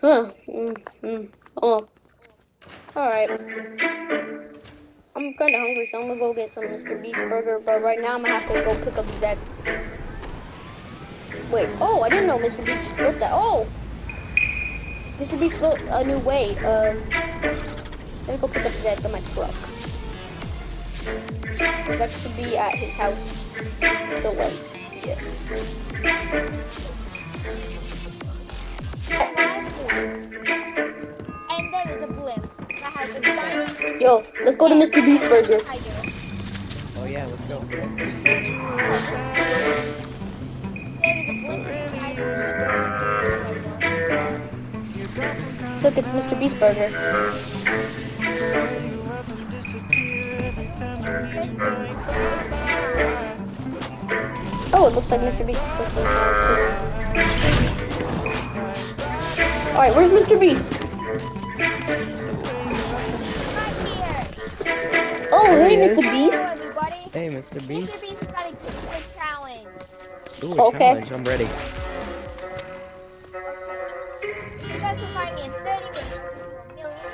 Huh. Mm, mm. Oh. Alright. I'm kinda hungry, so I'm gonna go get some Mr. Beast burger, but right now I'm gonna have to go pick up these eggs. Wait, oh, I didn't know Mr. Beast just built that. Oh! Mr. Beast built a new way. Uh, let me go pick up his eggs on my truck. His eggs should be at his house. So, like, yeah. And there is a blimp that has a giant Yo, let's go to Mr. Beast Burger. Oh yeah, let's go. There is a blimp inside the Look, it's Mr. Beast Burger. Oh, it looks like Mr. Beast is supposed to Alright, where's Mr. Beast? Oh, right. Oh, hey, There he Mr. Beast. Hello. Hey, Mr. Beast. Mr. Beast is about to give you a challenge. Ooh, a Okay. challenge. I'm ready. Okay. If you guys can find me in 30 minutes, I'll give you a million.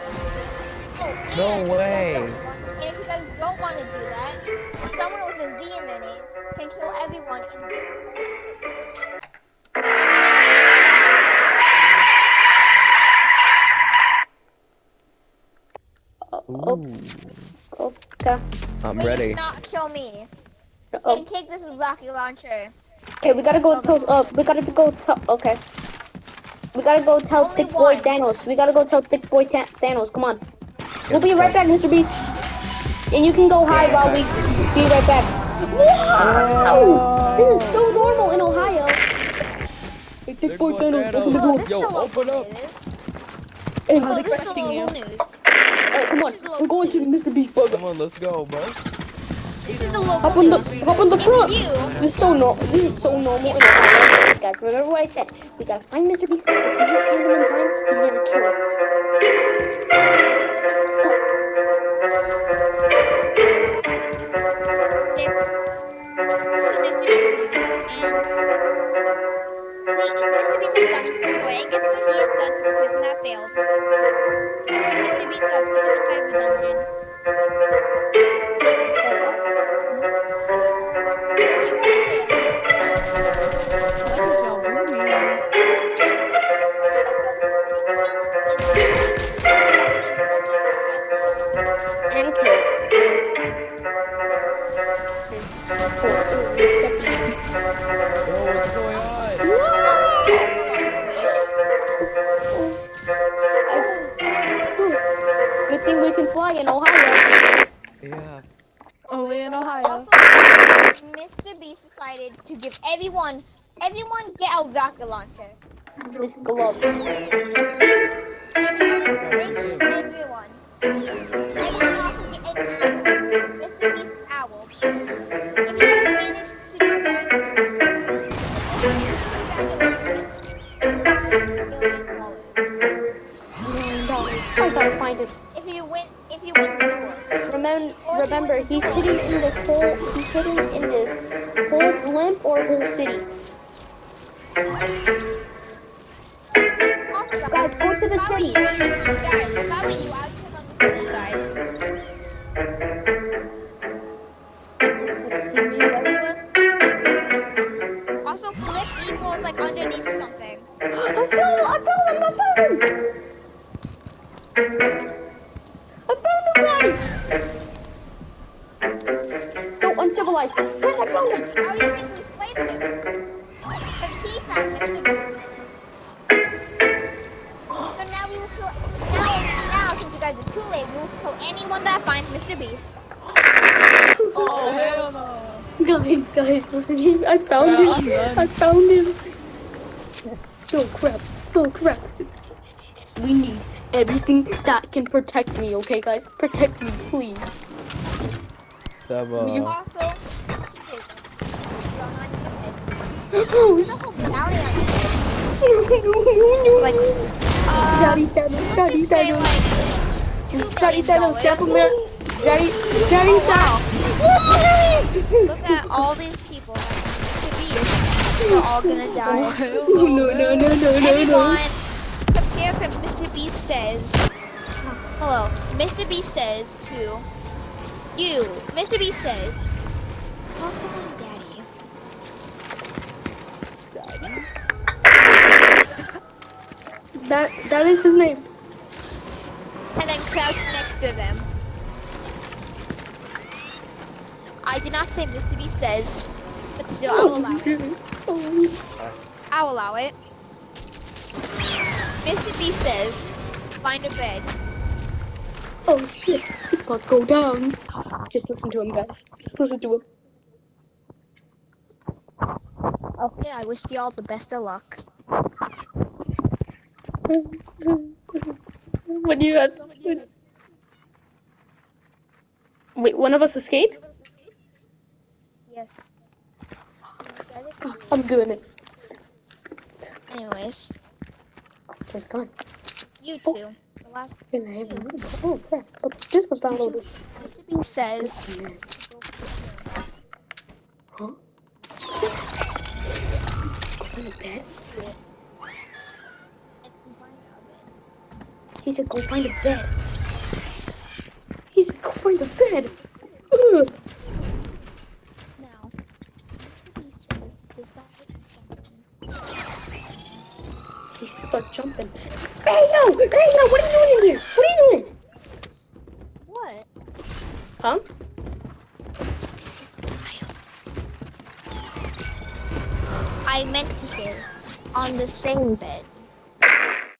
Oh, No and if you guys way. don't want- And if you guys don't want to do that, someone with a Z in their name can kill everyone in this whole state. Oh, okay. I'm Please ready. not kill me. Oh, And take this rocket launcher. okay, we gotta go tell, uh, we gotta go tell, okay. We gotta go tell Only Thick Boy one. Thanos. We gotta go tell Thick Boy Ta- Thanos. Come on. We'll be right back, Mr. Beast. And you can go hide while we be right back. Wow! This is so normal in Ohio. Hey, Thick Thick Boy Boy Thanos, Thanos. open the Oh, door. this Yo, is the local open up. Hey, Oh, this is the expecting local news. Alright, come on. this is We're going to Mr. Beast burger. Come on, let's go, bro. This is the local Hop on the, hop on the If front. you This is so normal. This is so normal in Guys, remember what I said. We gotta find Mr. Beast. If we don't find him in time, he's gonna kill us. This And kill. We can fly in Ohio. Yeah. Oh, Only in Ohio. Also, Mr. Beast decided to give everyone, everyone get a rocket launcher. This glove. Everyone, rich, everyone. Everyone also get an owl. Mr. Beast owl. If you guys manage to do that, Mr. Beast congratulates with five million Remember, remember, he's hidden in this whole. He's hidden in this whole blimp or whole city. Also, Guys, go to the I city. Guys, if I were you, I'd check on the flip side. Let's see me, right? Flip. Also, flip equals like underneath something. I found, I found him, I found him. Hell no. Guys, guys, I found Yeah, him. I found him. Oh crap. Oh crap. We need everything that can protect me, okay, guys? Protect me, please. Sub, You- Also, okay, so on your head. Oh, There's a whole bounty on your head. Like, uh, Daddy, Daddy, Daddy, Daddy. like Daddy, Daddy, dollars. me. Daddy, Daddy, Oh, wow. Daddy. Look at all these people. Mr. Beast. They're all gonna die. No, no, no, no, no, no. Everyone, prepare for says, hello, Mr. B says to you, Mr. B says, call someone daddy. That that is his name. And then crouch next to them. I did not say Mr. B says, but still, I will allow it. I will allow it. Mr. B says, find a bed. oh shit! It's about to go down. Just listen to him, guys. Just listen to him. Okay, I wish you all the best of luck. When you had, when... wait, one of us escaped. Yes. I'm doing it. Anyways, It's done. you oh. two. The last And I have a Oh crap! Oh, this was downloaded. Says, Huh? Bed. He said, "Go find a bed." He said, "Go find a bed." Ugh. now, Mr. B says, does that He started jumping. Hey yo! Hey yo! What are you doing in here? What are you doing? What? Huh? I meant to say on the same bed.